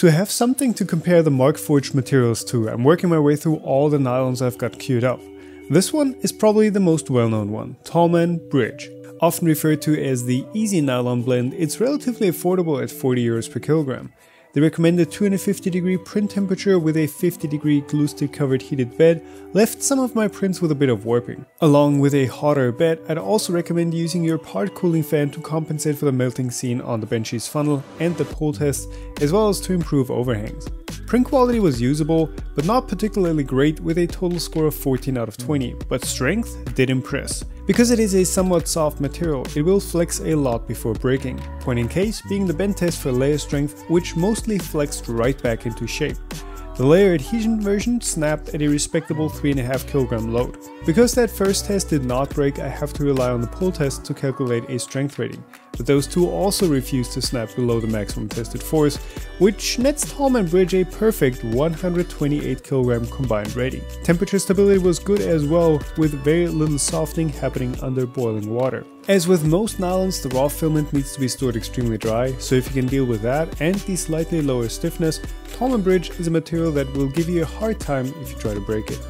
To have something to compare the Markforged materials to, I'm working my way through all the nylons I've got queued up. This one is probably the most well-known one, Taulman Bridge. Often referred to as the easy nylon blend, it's relatively affordable at 40 euros per kilogram. The recommended 250 degree print temperature with a 50 degree glue stick covered heated bed left some of my prints with a bit of warping. Along with a hotter bed, I'd also recommend using your part cooling fan to compensate for the melting seen on the Benchy's funnel and the pull test, as well as to improve overhangs. Print quality was usable, but not particularly great with a total score of 14 out of 20, but strength did impress. Because it is a somewhat soft material, it will flex a lot before breaking, point in case being the bend test for layer strength, which mostly flexed right back into shape. The layer adhesion version snapped at a respectable 3.5 kg load. Because that first test did not break, I have to rely on the pull test to calculate a strength rating, but those two also refused to snap below the maximum tested force, which nets Taulman Bridge a perfect 128 kg combined rating. Temperature stability was good as well, with very little softening happening under boiling water. As with most nylons, the raw filament needs to be stored extremely dry, so if you can deal with that and the slightly lower stiffness, Taulman Bridge is a material that will give you a hard time if you try to break it.